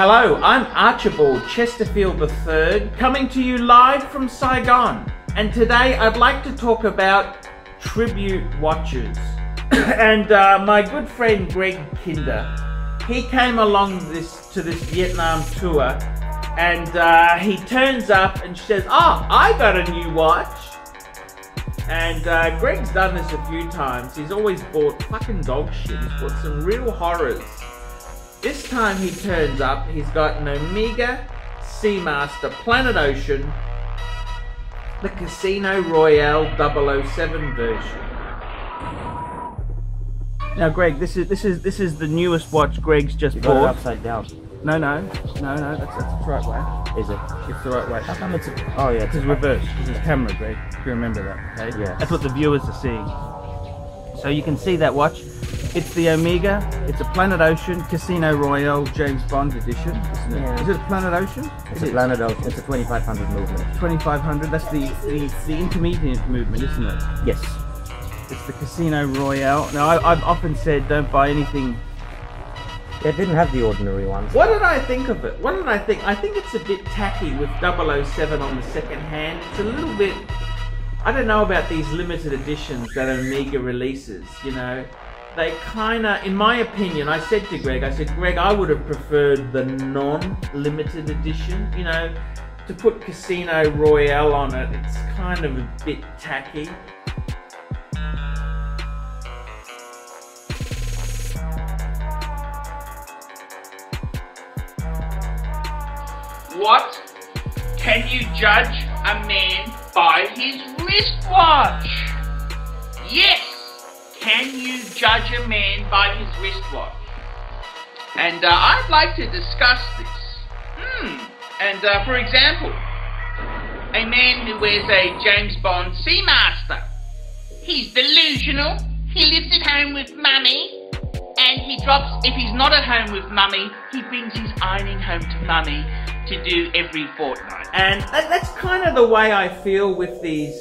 Hello, I'm Archibald Chesterfield III, coming to you live from Saigon. And today I'd like to talk about tribute watches. and uh, my good friend Greg Kinder, he came along this to this Vietnam tour and uh, he turns up and says, Oh, I got a new watch. And uh, Greg's done this a few times. He's always bought fucking dog shit. He's bought some real horrors. This time he turns up, he's got an Omega Seamaster Planet Ocean, the Casino Royale 007 version. Now, Greg, this is this is this is the newest watch Greg's just You got it bought. upside down. No, no, no, no. That's, that's the right way. Is it? It's the right way. How come it's? Oh yeah, it's, is reverse. This is camera, Greg. If you remember that, okay? Yeah. That's what the viewers are seeing. So you can see that watch. It's the Omega. It's a Planet Ocean Casino Royale James Bond edition, isn't it? Yeah. Is it a Planet Ocean? It's It a is. Planet Ocean. It's a 2500 movement. 2500. That's the, the the intermediate movement, isn't it? Yes. It's the Casino Royale. Now I, I've often said don't buy anything. It didn't have the ordinary ones. What did I think of it? What did I think? I think it's a bit tacky with 007 on the second hand. It's a little bit. I don't know about these limited editions that Omega releases. You know, they kind of, in my opinion, I said to Greg, I said, Greg, I would have preferred the non-limited edition. You know, to put Casino Royale on it, it's kind of a bit tacky. What? Can you judge a man by his wristwatch? Yes! Can you judge a man by his wristwatch? And uh, I'd like to discuss this. Hmm. And uh, for example, a man who wears a James Bond Seamaster. He's delusional. He lives at home with mummy. And he drops, if he's not at home with mummy, he brings his ironing home to mummy to do every fortnight. and that, that's kind of the way I feel with these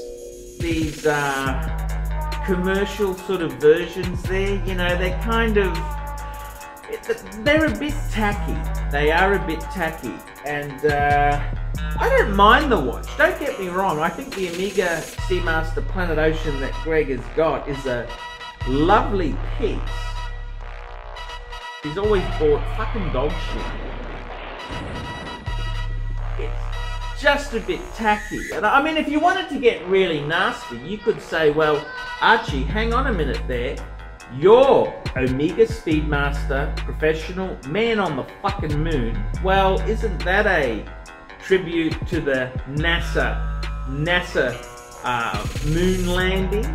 these uh, commercial sort of versions. There, you know, they're kind of they're a bit tacky. They are a bit tacky, and uh, I don't mind the watch. Don't get me wrong. I think the Omega Seamaster Planet Ocean that Greg has got is a lovely piece. He's always bought fucking dog shit it's just a bit tacky. And I mean, if you wanted to get really nasty, you could say, well, Archie, hang on a minute there. You're Omega Speedmaster, professional, man on the fucking moon. Well, isn't that a tribute to the NASA, NASA uh, moon landing?